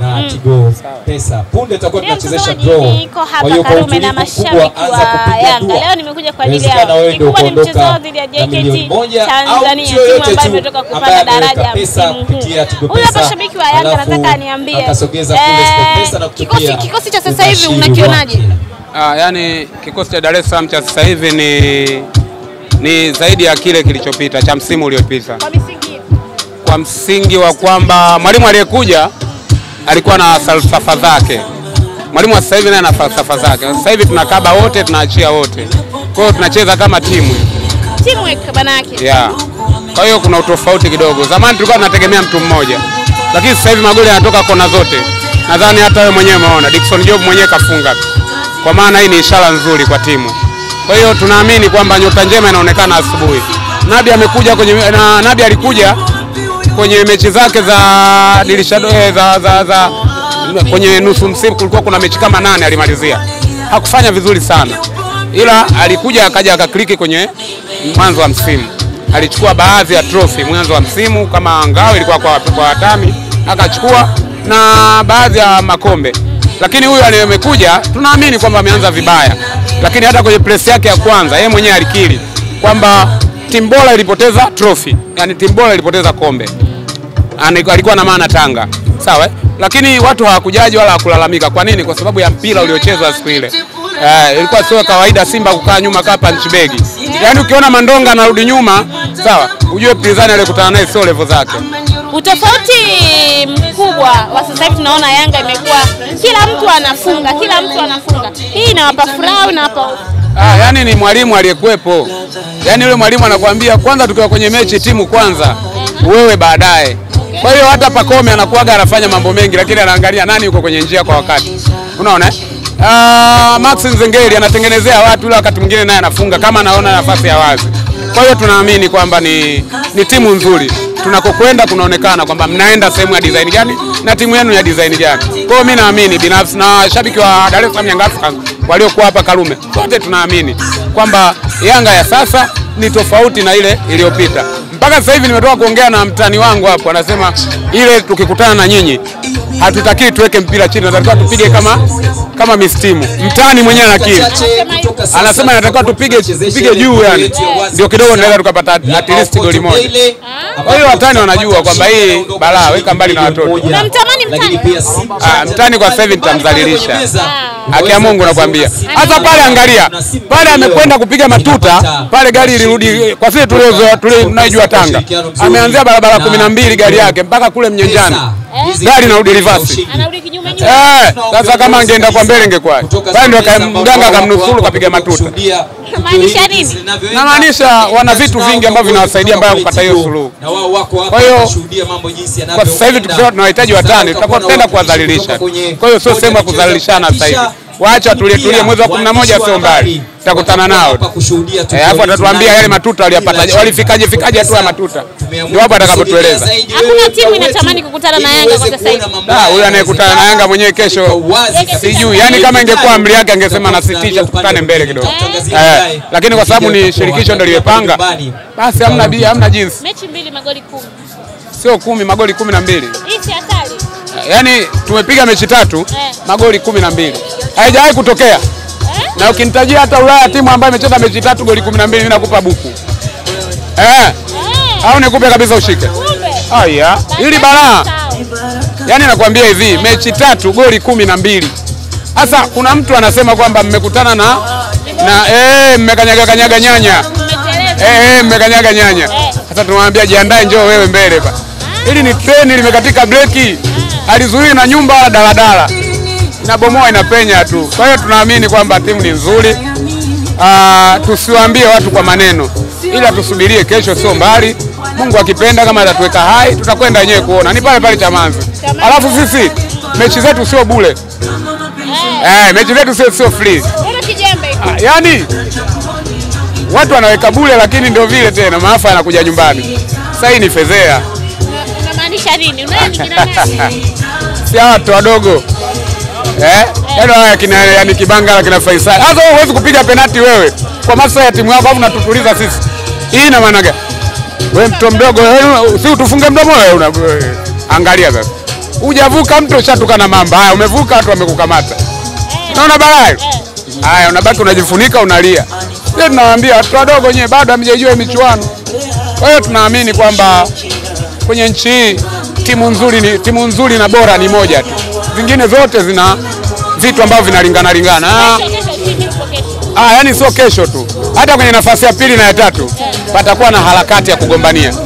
na Tigo Pesa. Punde tutakuwa tunachezesha draw. Kwa hiyo kwa Karume na utulivu mkubwa, mashabiki anza wa kupiga Yanga. dua. Leo nimekuja kwa ajili ya yao. ndio ni mchezo wao dhidi ya JKT Tanzania, timu ambayo imetoka kupanda daraja pesa msimu huu. kupitia Tigo Huyu hapa shabiki wa Yanga nataka aniambie. akasogeza kule eh, Pesa na kikosi kutupia kikosi cha sasa hivi unakionaje? Ah, yani kikosi cha Dar es Salaam cha sasa hivi ni, ni zaidi ya kile kilichopita cha msimu uliopita, kwa msingi wa kwamba mwalimu aliyekuja alikuwa na falsafa zake. Mwalimu wa sasa hivi naye ana falsafa zake. Sasa hivi tunakaba wote, tunaachia wote, kwa hiyo tunacheza kama timu teamwork bana yake. yeah. Kwa hiyo kuna utofauti kidogo. Zamani tulikuwa tunategemea mtu mmoja, lakini sasa hivi magoli yanatoka kona zote. Nadhani hata wewe mwenyewe umeona Dickson Job mwenyewe kafunga, kwa maana hii ni ishara nzuri kwa timu. Kwa hiyo tunaamini kwamba nyota njema inaonekana asubuhi. Nabi amekuja kwenye na Nabi alikuja kwenye mechi zake za dirisha eh, za, za, za kwenye nusu msimu, kulikuwa kuna mechi kama nane alimalizia, hakufanya vizuri sana, ila alikuja akaja akakliki kwenye mwanzo wa msimu, alichukua baadhi ya trophy mwanzo wa msimu, kama ngao ilikuwa kwa, kwa Watami akachukua na baadhi ya makombe, lakini huyu aliyemekuja tunaamini kwamba ameanza vibaya, lakini hata kwenye press yake ya kwanza yeye mwenyewe alikiri kwamba timu bora ilipoteza trophy, yani timu bora ilipoteza kombe alikuwa na maana Tanga, sawa, eh? lakini watu hawakujaji wala hakulalamika. Kwa nini? Kwa sababu ya mpira uliochezwa siku ile. Eh, ilikuwa sio kawaida Simba kukaa nyuma kama punch bag. Yaani ukiona Mandonga anarudi nyuma, sawa, ujue pinzani aliyekutana naye sio level zake. Utofauti mkubwa wa sasa hivi tunaona Yanga imekuwa kila mtu anafunga, kila mtu anafunga. Hii inawapa furaha, inawapa Ah, yani ni mwalimu aliyekuwepo. yani yule mwalimu anakuambia kwanza, tukiwa kwenye mechi timu kwanza, wewe baadaye. Kwa hiyo hata Pakome anakuaga anafanya mambo mengi, lakini anaangalia nani yuko kwenye njia kwa wakati. Unaona? Uh, Max Nzengeli anatengenezea watu, ila wakati mwingine naye anafunga kama anaona nafasi ya wazi. Kwa hiyo tunaamini kwamba ni, ni timu nzuri. Tunakokwenda kunaonekana kwamba mnaenda sehemu ya design gani na timu yenu ya design gani. Kwa hiyo mimi naamini binafsi na shabiki wa Dar es Salaam Young Africans waliokuwa hapa Karume, sote tunaamini kwamba Yanga ya sasa ni tofauti na ile iliyopita. Mpaka sasa hivi nimetoka kuongea na mtani wangu hapo, anasema ile tukikutana na nyinyi hatutakii tuweke mpira chini, natakiwa tupige kama kama mistimu. Mtani mwenyewe anakiri anasema natakiwa tupige tupige juu, yani ndio kidogo tunaweza tukapata at least goli moja. Kwa hiyo watani wanajua kwamba hii balaa, weka mbali na watoto. Unamtamani mtani? Ah, mtani kwa sasa hivi nitamdhalilisha. Haki ya Mungu nakwambia. Hata pale angalia, pale amekwenda kupiga matuta, pale gari ilirudi kwa sisi tuliozoea tunaijua Tanga. Ameanzia barabara kumi na mbili gari yake mpaka kule Mnyanjani, Gari inarudi nyume. Eh, sasa kama angeenda kwa mbele ingekuwa. Pale ndio mganga akamnusuru kapiga matuta. Maanisha nini? Namaanisha wana vitu vingi ambavyo vinawasaidia mbaya kupata hiyo suluhu. Na wao wako hapa kushuhudia mambo jinsi yanavyo. kwa sasa hivi tukisema tunawahitaji watani, tutakuwa tunaenda kuwadhalilisha. Kwa hiyo sio sehemu ya kudhalilishana sasa hivi. Waache tulie tulie, mwezi wa kumi na moja sio mbali, tutakutana nao. alafu e, atatuambia yale matuta waliyapata, walifikaje fikaje hatua ya matuta, ndio hapo atakapotueleza. Hakuna timu inatamani kukutana na Yanga kwa sasa hivi. Ah, huyu anayekutana na Yanga mwenyewe kesho sijui, yani kama ingekuwa amri yake angesema nasitisha, tukutane mbele kidogo. Eh, lakini kwa sababu ni shirikisho ndio limepanga, basi hamna bi- hamna jinsi, Mechi mbili magoli kumi. sio kumi, magoli kumi na mbili. Hatari. Yaani tumepiga mechi tatu Eh. magoli kumi na mbili. Haijawahi kutokea, eh, na ukinitajia hata Ulaya timu ambayo imecheza mechi tatu goli kumi na mbili mimi nakupa buku. Eh, Eh, au nikupe kabisa ushike. haya. Aya, hili balaa. Yaani nakwambia hivi, mechi tatu goli kumi na mbili. Sasa kuna mtu anasema kwamba mmekutana na na eh, mmekanyaga kanyaga nyanya. Eh, eh, mmekanyaga nyanya. Sasa tunamwambia jiandae, njoo wewe mbele hapa, Hili ni treni limekatika breki, alizuii na nyumba wala daladala, inabomoa inapenya tu. Kwa hiyo tunaamini kwamba timu ni nzuri. Ah, tusiwaambie watu kwa maneno, ila tusubirie kesho, sio mbali. Mungu akipenda, kama atatuweka hai, tutakwenda wenyewe kuona. Ni pale pale Chamazi. Alafu sisi mechi zetu sio bure eh, mechi zetu sio sio free. Ah, yani watu wanaweka bure, lakini ndio vile tena maafa yanakuja nyumbani. Sasa hii ni fedhea, Unamaanisha nini? Si hawa watu wadogo eh, yaani kina yani Kibangala kina Faisal. Sasa wewe huwezi kupiga penati wewe kwa maslahi ya timu yako, au unatutuliza sisi. Hii ina maana gani? Wewe mtu mdogo, si utufunge mdomo wewe. Angalia sasa. Hujavuka mtu ushatukana mamba. Haya, umevuka watu wamekukamata. Unaona balaa hilo? Haya, unabaki unajifunika unalia. Sisi tunawaambia watu wadogo wenyewe bado hamjajua michuano. Kwa hiyo tunaamini kwamba kwenye nchi hii timu nzuri ni timu nzuri na bora ni moja tu, zingine zote zina vitu ambavyo vinalingana lingana. Ah, ah, yani sio kesho tu, hata kwenye nafasi ya pili na ya tatu patakuwa na harakati ya kugombania, yani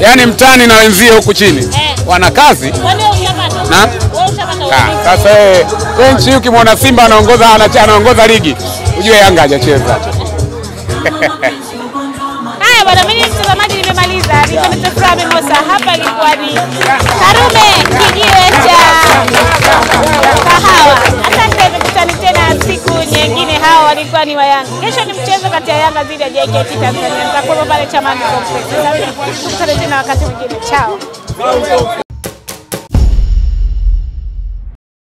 yaani mtani na wenzie huku chini. Wana kazi. Na? Ah, sasa wewe wewe nchi hii ukimwona Simba anaongoza anaongoza ligi ujue Yanga hajacheza. Haya bwana, mimi mtazamaji, Furaha Mimosa, hapa ilikuwa ni Karume, kijiwe cha kahawa. Asante, tukutane tena siku nyingine. Hawa walikuwa ni wa Yanga. Kesho ni mchezo kati ya Yanga dhidi ya JKT Tanzania. Nitakuwa pale Chamani. Tukutane tena wakati mwingine. Chao.